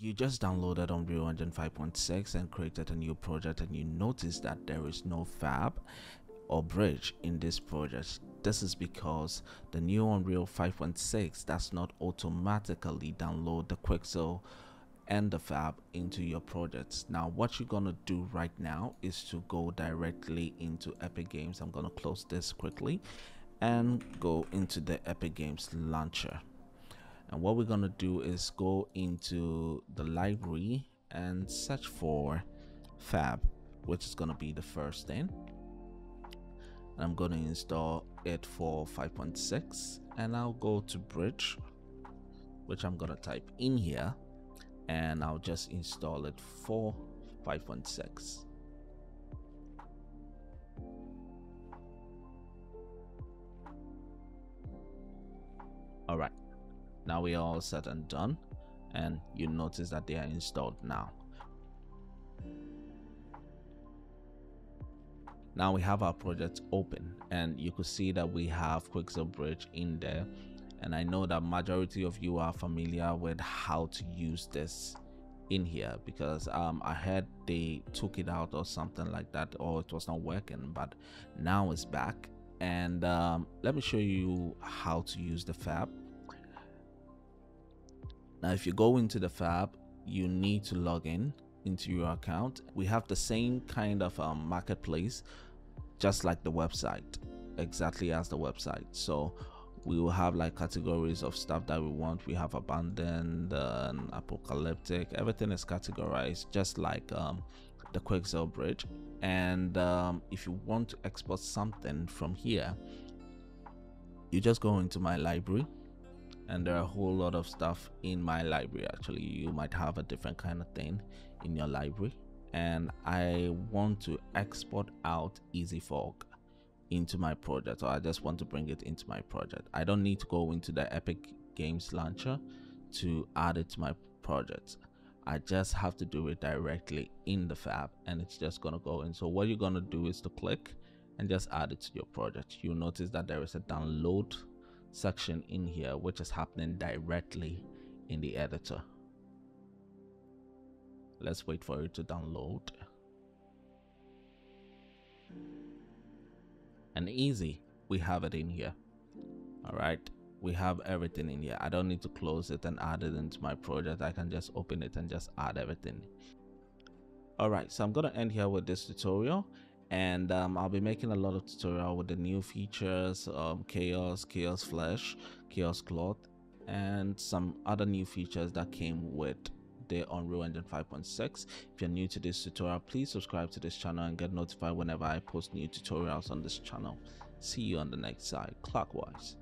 you just downloaded Unreal Engine 5.6 and created a new project and you notice that there is no fab or bridge in this project. This is because the new Unreal 5.6 does not automatically download the Quixel and the fab into your projects. Now what you're gonna do right now is to go directly into epic games. I'm gonna close this quickly and go into the epic games launcher and what we're going to do is go into the library and search for fab which is going to be the first thing. And i'm going to install it for 5.6 and i'll go to bridge which i'm going to type in here and i'll just install it for 5.6 now we are all set and done and you notice that they are installed now. Now we have our project open and you could see that we have quixel bridge in there and i know that majority of you are familiar with how to use this in here because um, i heard they took it out or something like that or it was not working but now it's back. And um, let me show you how to use the fab now, if you go into the Fab, you need to log in into your account. We have the same kind of um, marketplace, just like the website, exactly as the website. So we will have like categories of stuff that we want. We have abandoned and apocalyptic. Everything is categorized just like um, the Quixel bridge. And um, if you want to export something from here, you just go into my library and there are a whole lot of stuff in my library actually. You might have a different kind of thing in your library. And i want to export out Easy EasyFog into my project or i just want to bring it into my project. I don't need to go into the epic games launcher to add it to my project. I just have to do it directly in the fab and it's just going to go in. So what you're going to do is to click and just add it to your project. You'll notice that there is a download section in here which is happening directly in the editor. Let's wait for it to download. And easy we have it in here. All right we have everything in here. I don't need to close it and add it into my project. I can just open it and just add everything. All right so i'm to end here with this tutorial and um, I'll be making a lot of tutorial with the new features um, chaos chaos flesh chaos cloth and some other new features that came with the Unreal Engine 5.6 if you're new to this tutorial please subscribe to this channel and get notified whenever I post new tutorials on this channel. See you on the next side. Clockwise